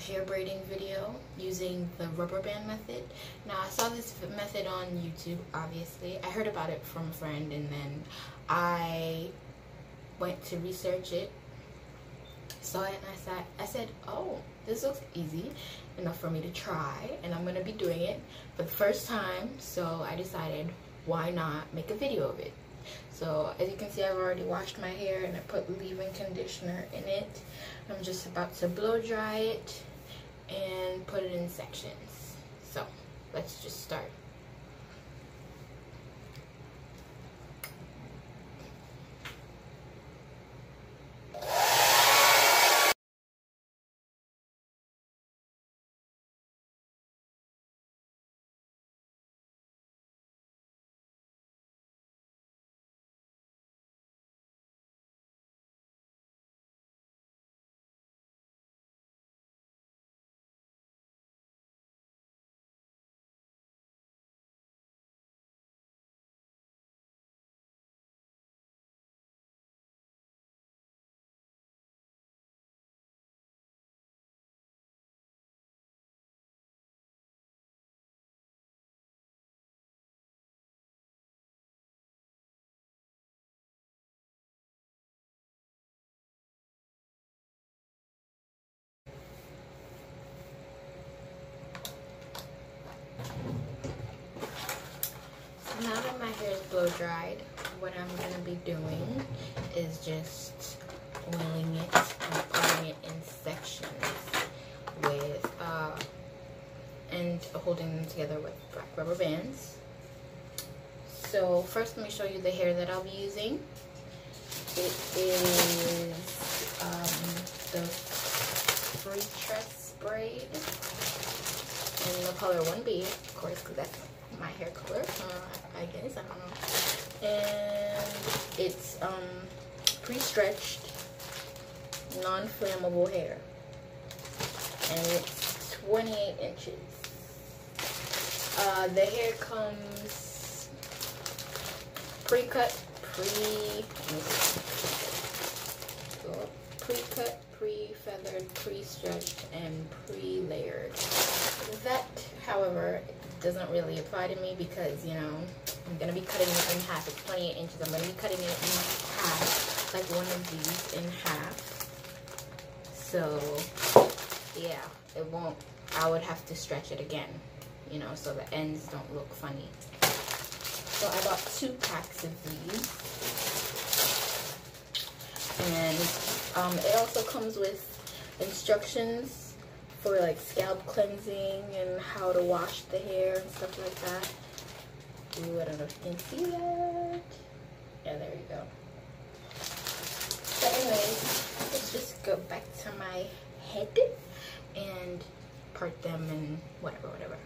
hair braiding video using the rubber band method. Now I saw this method on YouTube obviously. I heard about it from a friend and then I went to research it. Saw it and I said, I said, oh, this looks easy enough for me to try and I'm gonna be doing it for the first time. So I decided why not make a video of it. So as you can see, I've already washed my hair and I put leave-in conditioner in it. I'm just about to blow dry it and put it in sections. So let's just start. Now that my hair is blow dried, what I'm going to be doing is just oiling it and putting it in sections with, uh, and holding them together with black rubber bands. So first let me show you the hair that I'll be using. It is um, the Free Tress Braid in the color 1B, of course, because that's my hair color. Uh, I guess I don't know. And it's um, pre-stretched, non-flammable hair, and it's 28 inches. Uh, the hair comes pre-cut, pre pre-cut, pre-feathered, pre-stretched, and pre-layered. That, however, doesn't really apply to me because, you know, I'm going to be cutting it in half. It's 28 inches. I'm going to be cutting it in half, like one of these in half. So, yeah, it won't, I would have to stretch it again, you know, so the ends don't look funny. So I bought two packs of these. And um, it also comes with instructions for like scalp cleansing and how to wash the hair and stuff like that. Ooh, I don't know if you can see that. Yeah, there you go. But anyways, let's just go back to my head and part them and whatever, whatever.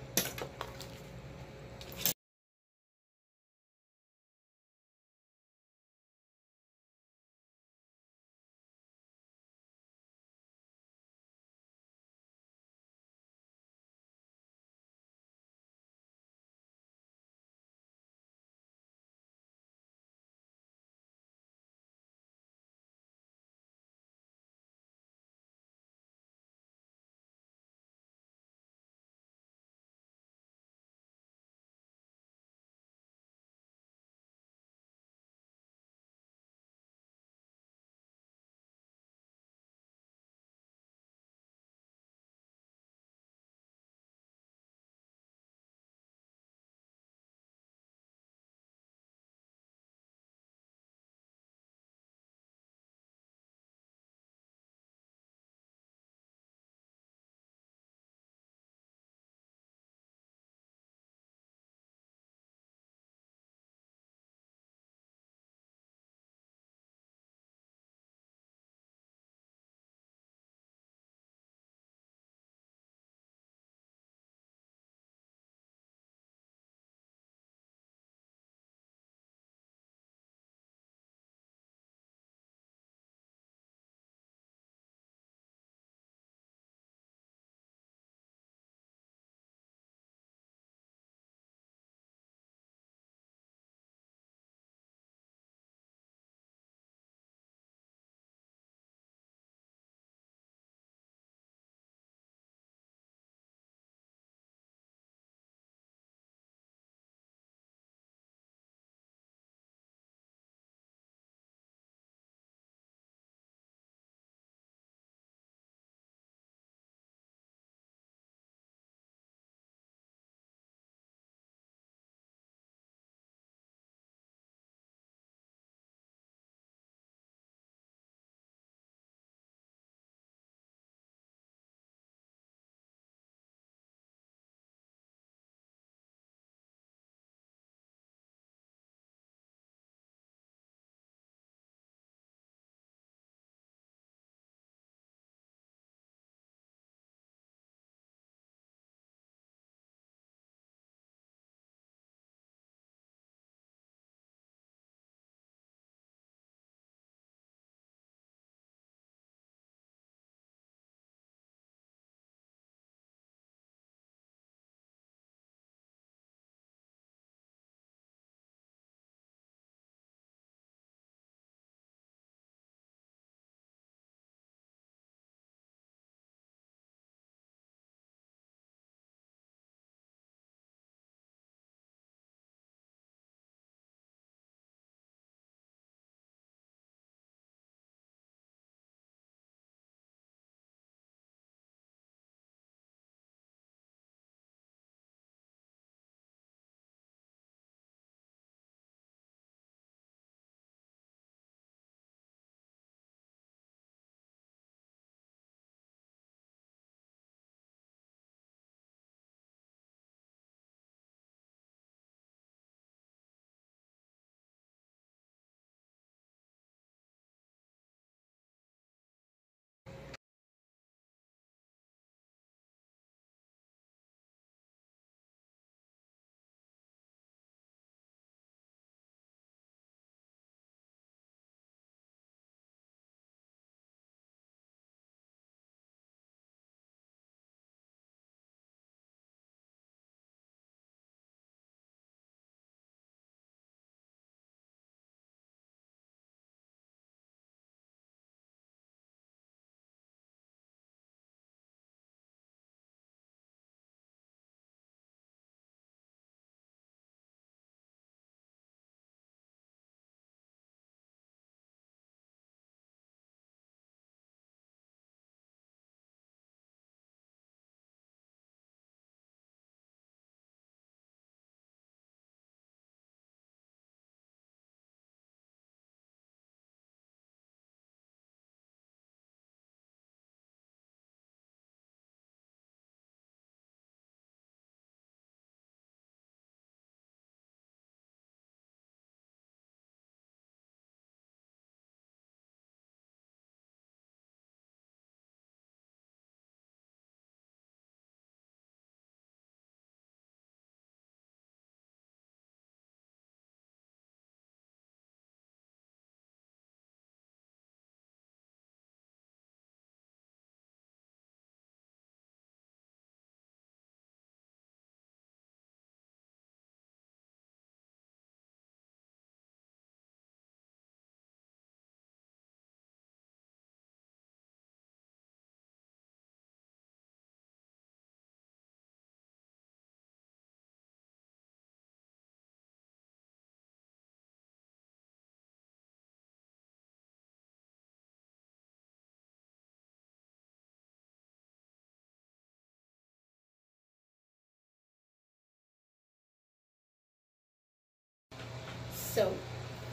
So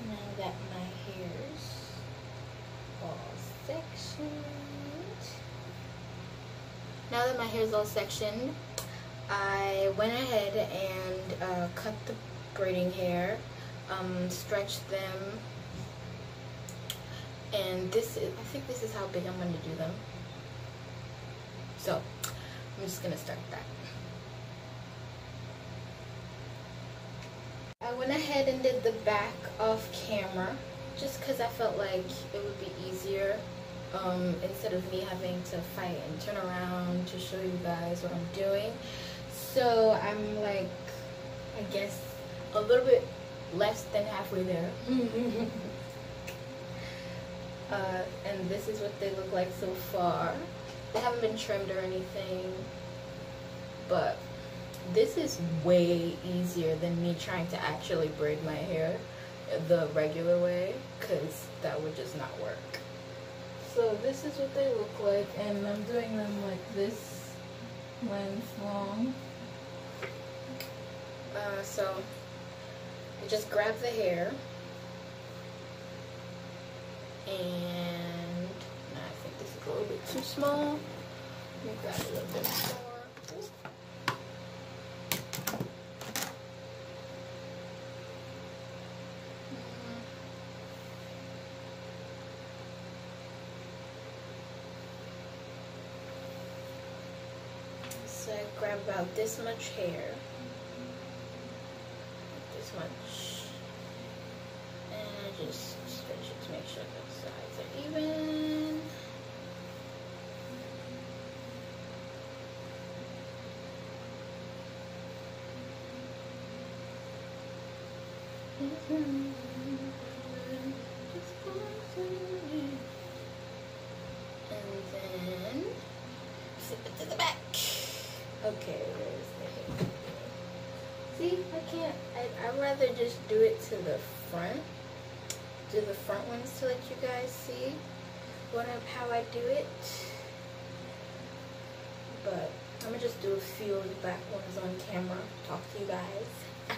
now that my hair's all sectioned, now that my hair's all sectioned, I went ahead and uh, cut the braiding hair, um, stretched them, and this is, I think this is how big I'm going to do them. So, I'm just going to start that. I went ahead and did the back off camera just because I felt like it would be easier um, instead of me having to fight and turn around to show you guys what I'm doing. So I'm like, I guess, a little bit less than halfway there. uh, and this is what they look like so far. They haven't been trimmed or anything, but this is way easier than me trying to actually braid my hair the regular way because that would just not work. So this is what they look like and I'm doing them like this length long. Uh, so I just grab the hair and I think this is a little bit too small. Let me grab a little bit more. So I grab about this much hair, this much, and I just stretch it to make sure the sides are even. And then zip it to the back. Okay? See, I can't, I, I'd rather just do it to the front. Do the front ones to let you guys see what of how I do it. But I'm gonna just do a few of the back ones on camera. Talk to you guys.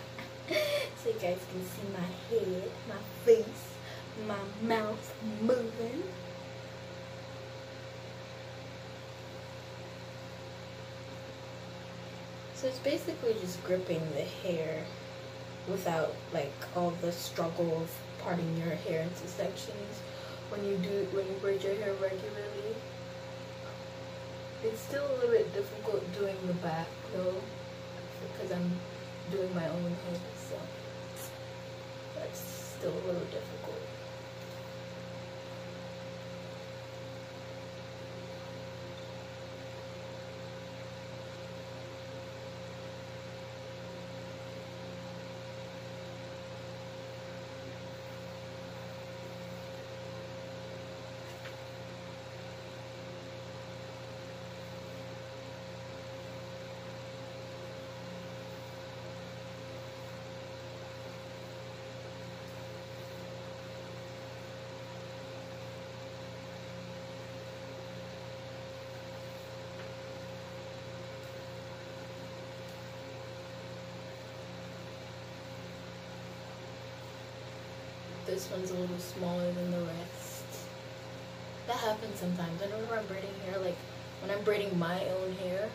so you guys can see my head, my face, my mouth moving. So it's basically just gripping the hair without like all the struggle of parting your hair into sections when you do when you braid your hair regularly. It's still a little bit difficult doing the back though because I'm doing my own hair so that's still a little difficult. This one's a little smaller than the rest. That happens sometimes. Whenever I'm braiding hair, like when I'm braiding my own hair,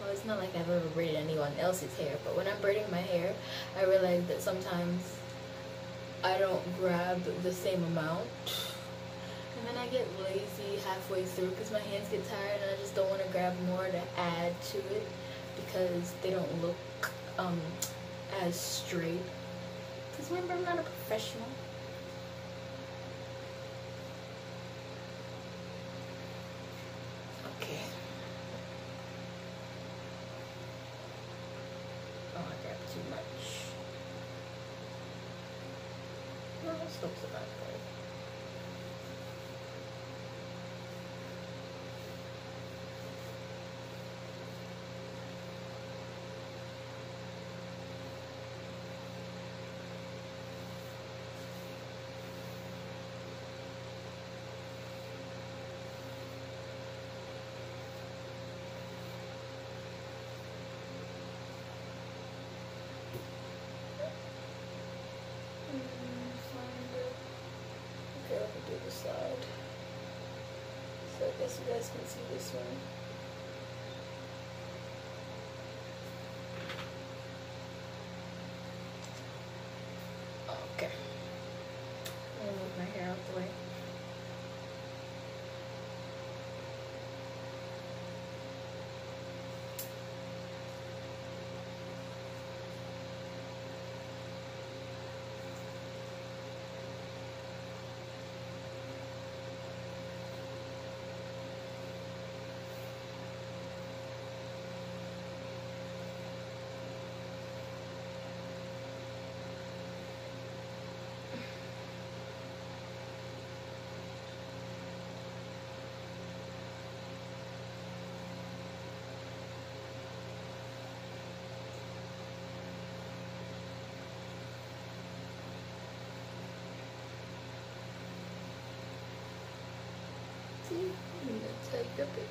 well, it's not like I've ever braided anyone else's hair, but when I'm braiding my hair, I realize that sometimes I don't grab the same amount. And then I get lazy halfway through because my hands get tired and I just don't want to grab more to add to it because they don't look um, as straight. Because remember, I'm not a professional. Okay. Oh, I grabbed too much. No, this looks about good. Mm. side. So I guess you guys can see this one. Okay. I'm gonna move my hair out the way. See, that's how you grip it.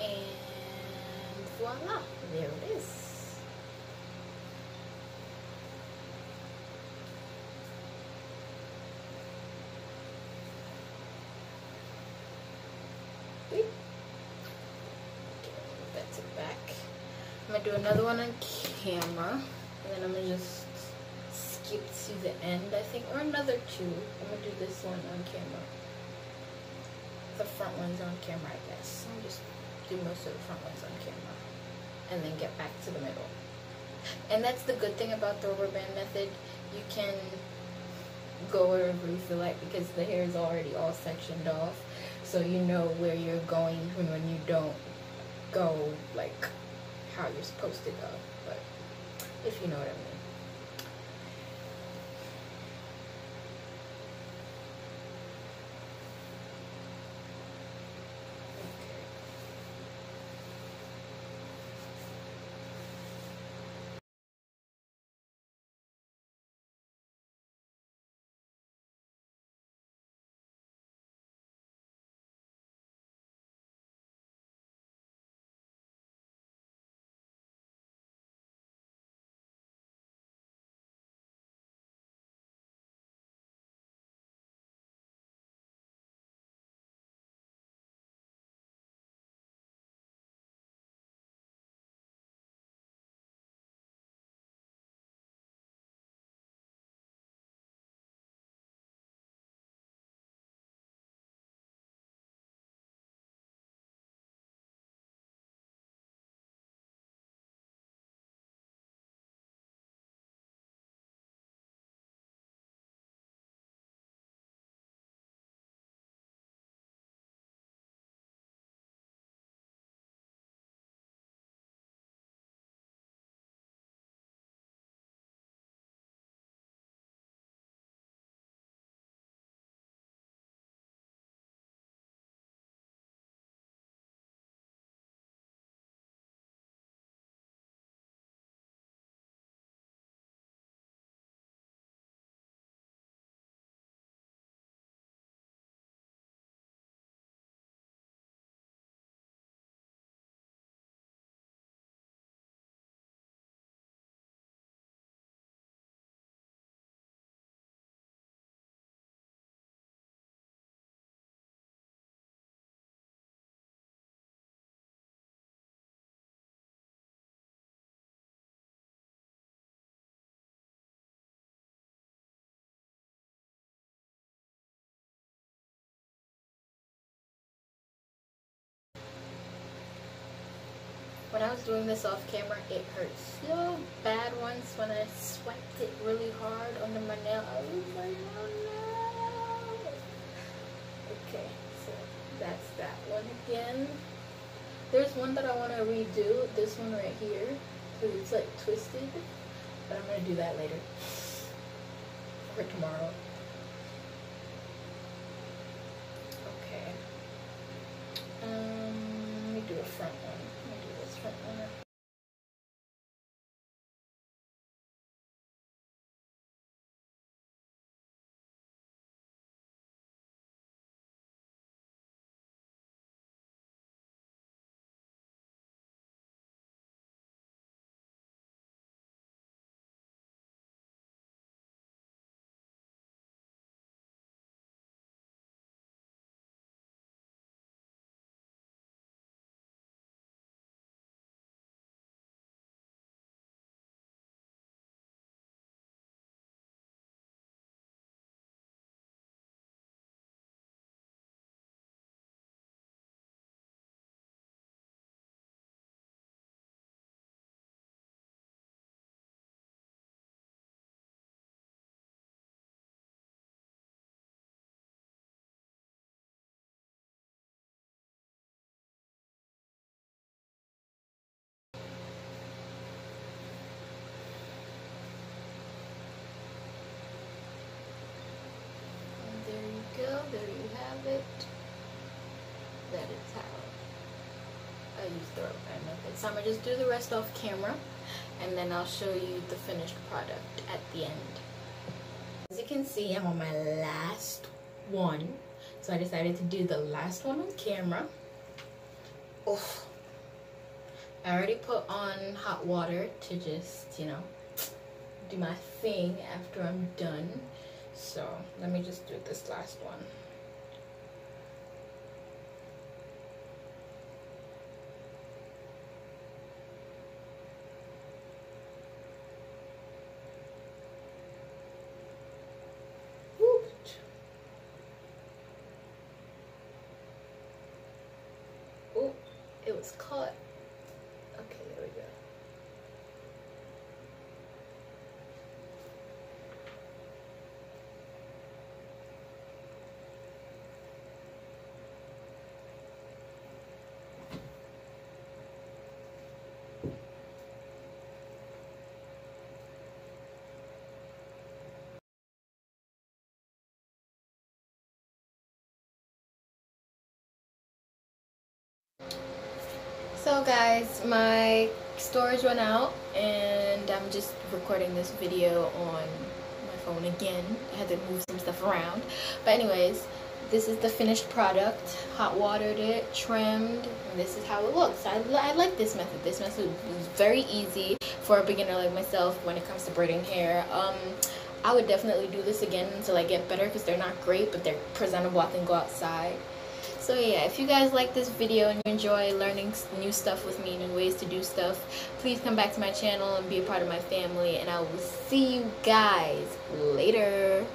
And voila, there it is. Wait. That's it back. I'm gonna do another one on camera, and then I'm gonna just skip to the end, I think, or another two. I'm gonna do this one on camera. The front one's on camera, I guess. I'll just do most of the front ones on camera, and then get back to the middle. And that's the good thing about the rubber band method. You can go wherever you feel like because the hair is already all sectioned off. So you know where you're going when you don't go like how you're supposed to go. But if you know what I mean. When I was doing this off camera, it hurt so bad once when I swiped it really hard under my nail. I was like, oh no. Okay, so that's that one again. There's one that I want to redo. This one right here. Because it's like twisted. But I'm going to do that later. Or tomorrow. Have it. That is how I use the rubber band method. So I'm going to just do the rest off camera. And then I'll show you the finished product at the end. As you can see, I'm on my last one. So I decided to do the last one on camera. Oof. I already put on hot water to just, you know, do my thing after I'm done. So let me just do this last one. Woot. Oh, it was caught. Okay, there we go. So guys, my storage went out and I'm just recording this video on my phone again. I had to move some stuff around. But anyways, this is the finished product. Hot watered it, trimmed, and this is how it looks. I, I like this method. This method is very easy for a beginner like myself when it comes to braiding hair. Um, I would definitely do this again until I get better because they're not great, but they're presentable. I can go outside. So yeah, if you guys like this video and you enjoy learning new stuff with me and ways to do stuff, please come back to my channel and be a part of my family. And I will see you guys later.